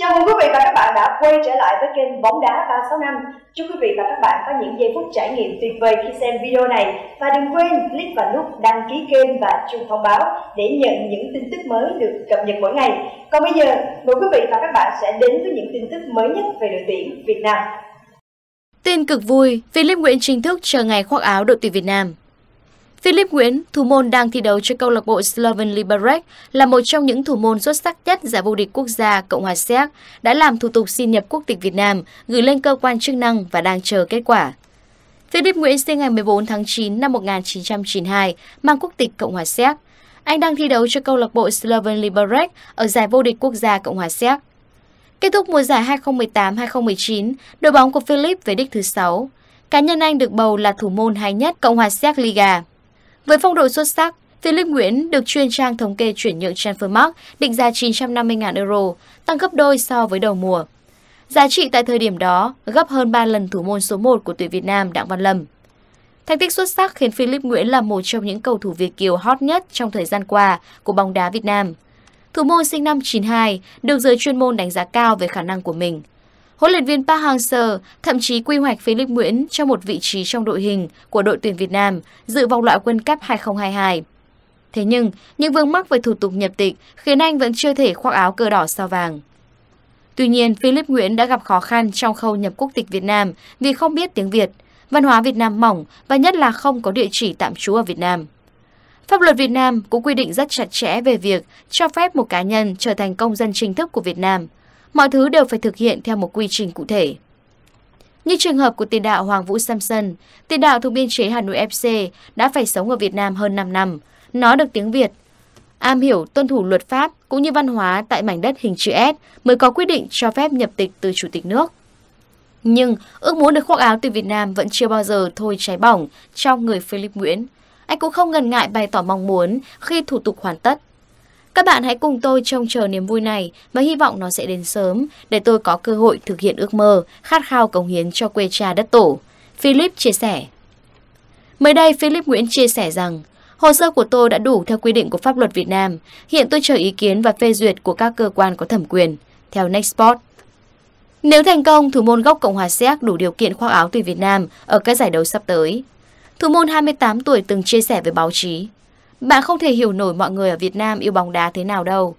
Chào mừng quý vị và các bạn đã quay trở lại với kênh Bóng đá 365. Chúc quý vị và các bạn có những giây phút trải nghiệm tuyệt vời khi xem video này và đừng quên click vào nút đăng ký kênh và chuông thông báo để nhận những tin tức mới được cập nhật mỗi ngày. Còn bây giờ, mời quý vị và các bạn sẽ đến với những tin tức mới nhất về đội tuyển Việt Nam. Tin cực vui, Philip Nguyễn chính thức chờ ngày khoác áo đội tuyển Việt Nam. Philip Nguyễn, thủ môn đang thi đấu cho câu lạc bộ Slovan Liberec, là một trong những thủ môn xuất sắc nhất giải vô địch quốc gia Cộng hòa Séc, đã làm thủ tục xin nhập quốc tịch Việt Nam, gửi lên cơ quan chức năng và đang chờ kết quả. Philip Nguyễn sinh ngày 14 tháng 9 năm 1992, mang quốc tịch Cộng hòa Séc. Anh đang thi đấu cho câu lạc bộ Slovan Liberec ở giải vô địch quốc gia Cộng hòa Séc. Kết thúc mùa giải 2018-2019, đội bóng của Philip về đích thứ 6. Cá nhân anh được bầu là thủ môn hay nhất Cộng hòa Séc Liga. Với phong độ xuất sắc, Philip Nguyễn được chuyên trang thống kê chuyển nhượng Transfermarkt định giá 950.000 euro, tăng gấp đôi so với đầu mùa. Giá trị tại thời điểm đó gấp hơn 3 lần thủ môn số 1 của tuyển Việt Nam Đặng Văn Lâm. Thành tích xuất sắc khiến Philip Nguyễn là một trong những cầu thủ Việt Kiều hot nhất trong thời gian qua của bóng đá Việt Nam. Thủ môn sinh năm 92 được giới chuyên môn đánh giá cao về khả năng của mình – Huấn luyện viên Park Hang-seo thậm chí quy hoạch Philip Nguyễn cho một vị trí trong đội hình của đội tuyển Việt Nam dự vòng loại World Cup 2022. Thế nhưng, những vướng mắc về thủ tục nhập tịch khiến anh vẫn chưa thể khoác áo cờ đỏ sao vàng. Tuy nhiên, Philip Nguyễn đã gặp khó khăn trong khâu nhập quốc tịch Việt Nam vì không biết tiếng Việt, văn hóa Việt Nam mỏng và nhất là không có địa chỉ tạm trú ở Việt Nam. Pháp luật Việt Nam cũng quy định rất chặt chẽ về việc cho phép một cá nhân trở thành công dân chính thức của Việt Nam – mọi thứ đều phải thực hiện theo một quy trình cụ thể. Như trường hợp của tiền đạo Hoàng Vũ Samson, tiền đạo thuộc biên chế Hà Nội FC đã phải sống ở Việt Nam hơn 5 năm, nói được tiếng Việt, am hiểu tuân thủ luật pháp cũng như văn hóa tại mảnh đất hình chữ S mới có quyết định cho phép nhập tịch từ chủ tịch nước. Nhưng ước muốn được khoác áo từ Việt Nam vẫn chưa bao giờ thôi cháy bỏng trong người Philip Nguyễn. Anh cũng không ngần ngại bày tỏ mong muốn khi thủ tục hoàn tất các bạn hãy cùng tôi trông chờ niềm vui này và hy vọng nó sẽ đến sớm để tôi có cơ hội thực hiện ước mơ, khát khao cống hiến cho quê cha đất tổ. Philip chia sẻ. Mới đây, Philip Nguyễn chia sẻ rằng, hồ sơ của tôi đã đủ theo quy định của pháp luật Việt Nam. Hiện tôi chờ ý kiến và phê duyệt của các cơ quan có thẩm quyền, theo Nextport. Nếu thành công, thủ môn gốc Cộng hòa Séc đủ điều kiện khoác áo tuyển Việt Nam ở các giải đấu sắp tới. Thủ môn 28 tuổi từng chia sẻ với báo chí. Bạn không thể hiểu nổi mọi người ở Việt Nam yêu bóng đá thế nào đâu.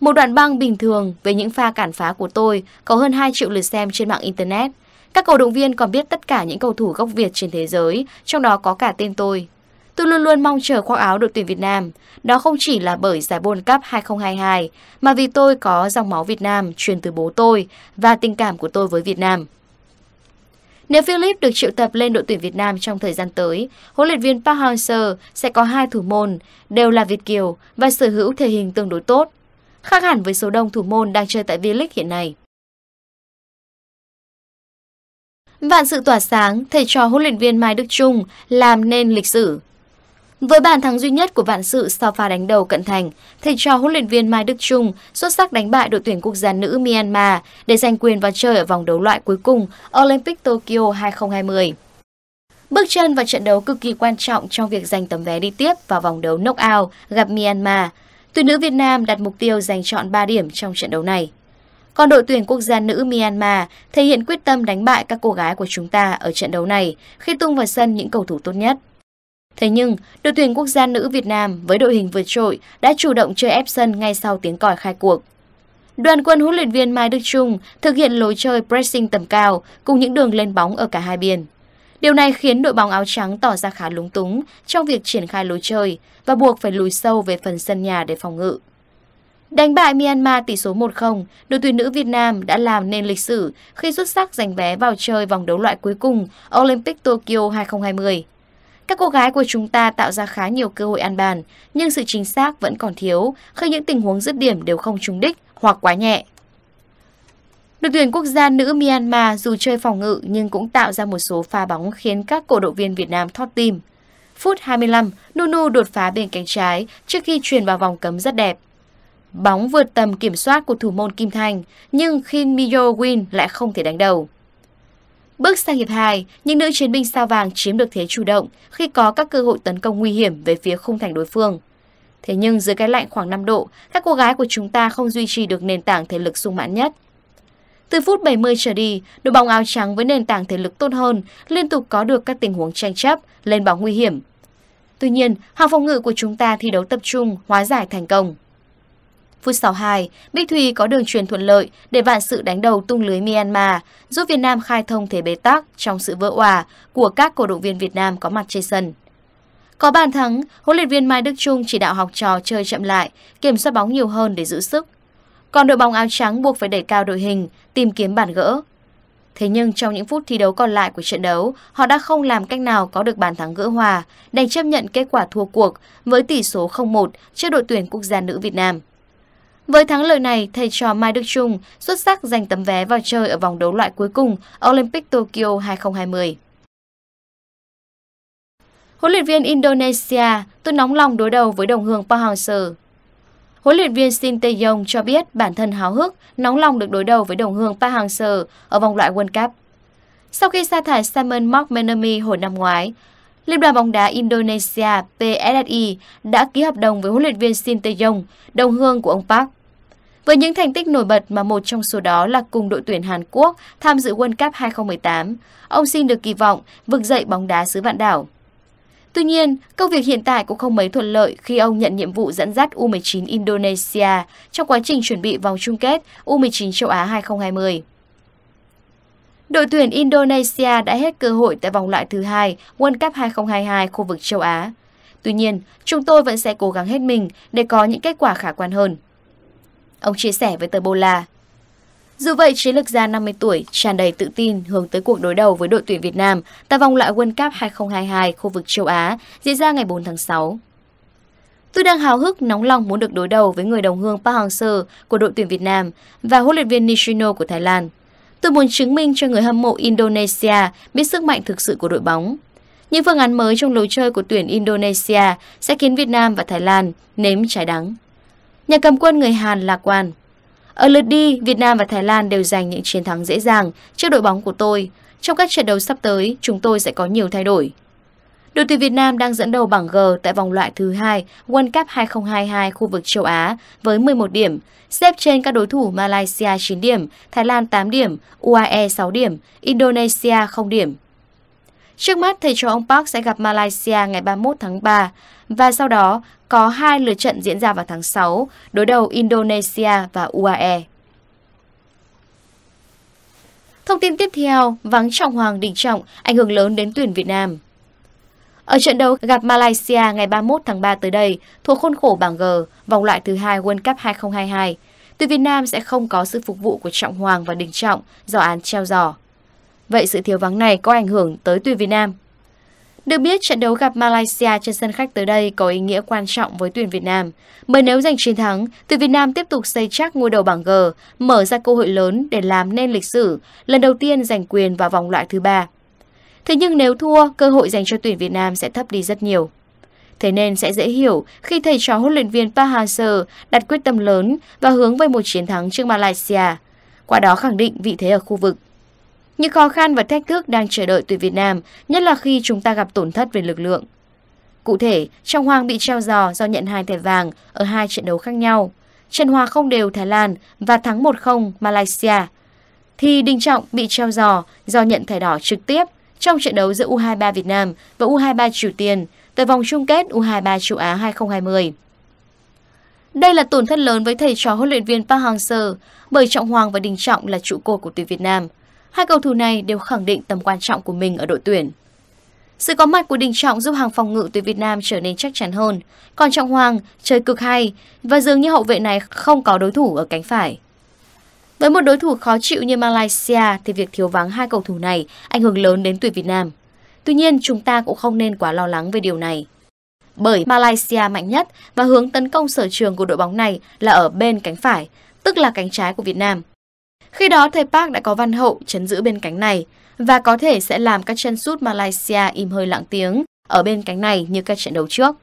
Một đoạn băng bình thường về những pha cản phá của tôi có hơn 2 triệu lượt xem trên mạng Internet. Các cổ động viên còn biết tất cả những cầu thủ gốc Việt trên thế giới, trong đó có cả tên tôi. Tôi luôn luôn mong chờ khoác áo đội tuyển Việt Nam. Đó không chỉ là bởi giải World Cup 2022, mà vì tôi có dòng máu Việt Nam truyền từ bố tôi và tình cảm của tôi với Việt Nam. Nếu Philip được triệu tập lên đội tuyển Việt Nam trong thời gian tới, huấn luyện viên Park Hang-seo sẽ có hai thủ môn, đều là Việt Kiều và sở hữu thể hình tương đối tốt. Khác hẳn với số đông thủ môn đang chơi tại V-League hiện nay. Vạn sự tỏa sáng, thầy trò huấn luyện viên Mai Đức Trung làm nên lịch sử. Với bàn thắng duy nhất của vạn sự sau pha đánh đầu cận thành, thầy trò huấn luyện viên Mai Đức Trung xuất sắc đánh bại đội tuyển quốc gia nữ Myanmar để giành quyền vào chơi ở vòng đấu loại cuối cùng Olympic Tokyo 2020. Bước chân vào trận đấu cực kỳ quan trọng trong việc giành tấm vé đi tiếp vào vòng đấu knockout gặp Myanmar. Tuyển nữ Việt Nam đặt mục tiêu giành chọn 3 điểm trong trận đấu này. Còn đội tuyển quốc gia nữ Myanmar thể hiện quyết tâm đánh bại các cô gái của chúng ta ở trận đấu này khi tung vào sân những cầu thủ tốt nhất. Thế nhưng, đội tuyển quốc gia nữ Việt Nam với đội hình vượt trội đã chủ động chơi ép sân ngay sau tiếng còi khai cuộc. Đoàn quân huấn luyện viên Mai Đức Trung thực hiện lối chơi pressing tầm cao cùng những đường lên bóng ở cả hai biên. Điều này khiến đội bóng áo trắng tỏ ra khá lúng túng trong việc triển khai lối chơi và buộc phải lùi sâu về phần sân nhà để phòng ngự. Đánh bại Myanmar tỷ số 1-0, đội tuyển nữ Việt Nam đã làm nên lịch sử khi xuất sắc giành vé vào chơi vòng đấu loại cuối cùng Olympic Tokyo 2020. Các cô gái của chúng ta tạo ra khá nhiều cơ hội ăn bàn, nhưng sự chính xác vẫn còn thiếu khi những tình huống dứt điểm đều không trúng đích hoặc quá nhẹ. Đội tuyển quốc gia nữ Myanmar dù chơi phòng ngự nhưng cũng tạo ra một số pha bóng khiến các cổ động viên Việt Nam thót tim. Phút 25, Nunu đột phá bên cánh trái trước khi truyền vào vòng cấm rất đẹp. Bóng vượt tầm kiểm soát của thủ môn Kim Thanh, nhưng khi Miyo Win lại không thể đánh đầu. Bước sang hiệp 2, những nữ chiến binh sao vàng chiếm được thế chủ động khi có các cơ hội tấn công nguy hiểm về phía khung thành đối phương. Thế nhưng dưới cái lạnh khoảng 5 độ, các cô gái của chúng ta không duy trì được nền tảng thể lực sung mãn nhất. Từ phút 70 trở đi, đội bóng áo trắng với nền tảng thể lực tốt hơn liên tục có được các tình huống tranh chấp, lên bóng nguy hiểm. Tuy nhiên, hàng phòng ngự của chúng ta thi đấu tập trung, hóa giải thành công. Phút 62, Bích Thùy có đường truyền thuận lợi để vạn sự đánh đầu tung lưới Myanmar, giúp Việt Nam khai thông thế bế tắc trong sự vỡ hòa của các cổ động viên Việt Nam có mặt trên sân. Có bàn thắng, huấn luyện viên Mai Đức Trung chỉ đạo học trò chơi chậm lại, kiểm soát bóng nhiều hơn để giữ sức. Còn đội bóng áo trắng buộc phải đẩy cao đội hình, tìm kiếm bàn gỡ. Thế nhưng trong những phút thi đấu còn lại của trận đấu, họ đã không làm cách nào có được bàn thắng gỡ hòa, đành chấp nhận kết quả thua cuộc với tỷ số 0-1 trước đội tuyển quốc gia nữ Việt Nam. Với thắng lợi này, thầy trò Mai Đức Trung xuất sắc giành tấm vé vào chơi ở vòng đấu loại cuối cùng Olympic Tokyo 2020. Huấn luyện viên Indonesia tôi nóng lòng đối đầu với đồng hương Park Hang-seo. Huấn luyện viên Shin Tae-yong cho biết bản thân háo hức, nóng lòng được đối đầu với đồng hương Park Hang-seo ở vòng loại World Cup. Sau khi sa thải Simon McManamy hồi năm ngoái, Liên đoàn bóng đá Indonesia PSSI đã ký hợp đồng với huấn luyện viên Shin Tae-yong, đồng hương của ông Park. Với những thành tích nổi bật mà một trong số đó là cùng đội tuyển Hàn Quốc tham dự World Cup 2018, ông Shin được kỳ vọng vực dậy bóng đá xứ vạn đảo. Tuy nhiên, công việc hiện tại cũng không mấy thuận lợi khi ông nhận nhiệm vụ dẫn dắt U19 Indonesia trong quá trình chuẩn bị vòng chung kết U19 châu Á 2020. Đội tuyển Indonesia đã hết cơ hội tại vòng loại thứ hai World Cup 2022 khu vực châu Á. Tuy nhiên, chúng tôi vẫn sẽ cố gắng hết mình để có những kết quả khả quan hơn. Ông chia sẻ với tờ Bola. Dù vậy, chiến lược gia 50 tuổi tràn đầy tự tin hướng tới cuộc đối đầu với đội tuyển Việt Nam tại vòng loại World Cup 2022 khu vực châu Á diễn ra ngày 4 tháng 6. Tôi đang hào hức nóng lòng muốn được đối đầu với người đồng hương Park Hang-seo của đội tuyển Việt Nam và huấn luyện viên Nishino của Thái Lan. Tôi muốn chứng minh cho người hâm mộ Indonesia biết sức mạnh thực sự của đội bóng. Những phương án mới trong lối chơi của tuyển Indonesia sẽ khiến Việt Nam và Thái Lan nếm trái đắng. Nhà cầm quân người Hàn lạc quan. Ở lượt đi, Việt Nam và Thái Lan đều giành những chiến thắng dễ dàng trước đội bóng của tôi. Trong các trận đấu sắp tới, chúng tôi sẽ có nhiều thay đổi. Đội tuyển Việt Nam đang dẫn đầu bảng G tại vòng loại thứ hai World Cup 2022 khu vực châu Á với 11 điểm, xếp trên các đối thủ Malaysia 9 điểm, Thái Lan 8 điểm, UAE 6 điểm, Indonesia 0 điểm. Trước mắt, thầy trò ông Park sẽ gặp Malaysia ngày 31 tháng 3 và sau đó có hai lượt trận diễn ra vào tháng 6, đối đầu Indonesia và UAE. Thông tin tiếp theo, vắng Trọng Hoàng Đình Trọng ảnh hưởng lớn đến tuyển Việt Nam. Ở trận đấu gặp Malaysia ngày 31 tháng 3 tới đây, thuộc khuôn khổ bảng G, vòng loại thứ hai World Cup 2022, tuyển Việt Nam sẽ không có sự phục vụ của Trọng Hoàng và Đình Trọng do án treo giò. Vậy sự thiếu vắng này có ảnh hưởng tới tuyển Việt Nam? Được biết, trận đấu gặp Malaysia trên sân khách tới đây có ý nghĩa quan trọng với tuyển Việt Nam. Bởi nếu giành chiến thắng, tuyển Việt Nam tiếp tục xây chắc ngôi đầu bảng G, mở ra cơ hội lớn để làm nên lịch sử, lần đầu tiên giành quyền vào vòng loại thứ ba. Thế nhưng nếu thua, cơ hội dành cho tuyển Việt Nam sẽ thấp đi rất nhiều. Thế nên sẽ dễ hiểu khi thầy trò huấn luyện viên Park Hang-seo đặt quyết tâm lớn và hướng về một chiến thắng trước Malaysia, qua đó khẳng định vị thế ở khu vực. Những khó khăn và thách thức đang chờ đợi tuyển Việt Nam, nhất là khi chúng ta gặp tổn thất về lực lượng. Cụ thể, Trọng Hoàng bị treo giò do nhận hai thẻ vàng ở hai trận đấu khác nhau. Trận hòa không đều Thái Lan và thắng 1-0 Malaysia. Thì Đình Trọng bị treo giò do nhận thẻ đỏ trực tiếp trong trận đấu giữa U23 Việt Nam và U23 Triều Tiên tại vòng chung kết U23 châu Á 2020. Đây là tổn thất lớn với thầy trò huấn luyện viên Park Hang-seo bởi Trọng Hoàng và Đình Trọng là trụ cột của tuyển Việt Nam. Hai cầu thủ này đều khẳng định tầm quan trọng của mình ở đội tuyển. Sự có mặt của Đình Trọng giúp hàng phòng ngự tuyển Việt Nam trở nên chắc chắn hơn. Còn Trọng Hoàng chơi cực hay và dường như hậu vệ này không có đối thủ ở cánh phải. Với một đối thủ khó chịu như Malaysia thì việc thiếu vắng hai cầu thủ này ảnh hưởng lớn đến tuyển Việt Nam. Tuy nhiên chúng ta cũng không nên quá lo lắng về điều này. Bởi Malaysia mạnh nhất và hướng tấn công sở trường của đội bóng này là ở bên cánh phải, tức là cánh trái của Việt Nam. Khi đó thầy Park đã có văn hậu chấn giữ bên cánh này và có thể sẽ làm các chân sút Malaysia im hơi lặng tiếng ở bên cánh này như các trận đấu trước.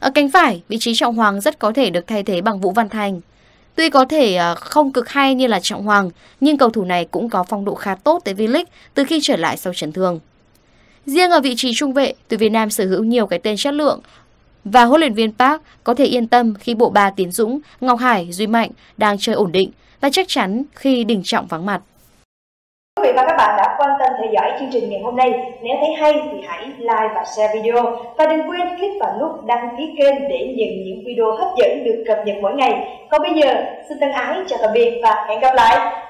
Ở cánh phải, vị trí Trọng Hoàng rất có thể được thay thế bằng Vũ Văn Thành. Tuy có thể à, không cực hay như là Trọng Hoàng, nhưng cầu thủ này cũng có phong độ khá tốt tại V-League từ khi trở lại sau chấn thương. Riêng ở vị trí trung vệ, tuyển Việt Nam sở hữu nhiều cái tên chất lượng và huấn luyện viên Park có thể yên tâm khi bộ ba Tiến Dũng, Ngọc Hải, Duy Mạnh đang chơi ổn định và chắc chắn khi Đình Trọng vắng mặt. Quý vị và các bạn đã quan tâm theo dõi chương trình ngày hôm nay. Nếu thấy hay thì hãy like và share video. Và đừng quên click vào nút đăng ký kênh để nhận những video hấp dẫn được cập nhật mỗi ngày. Còn bây giờ, xin thân ái chào tạm biệt và hẹn gặp lại.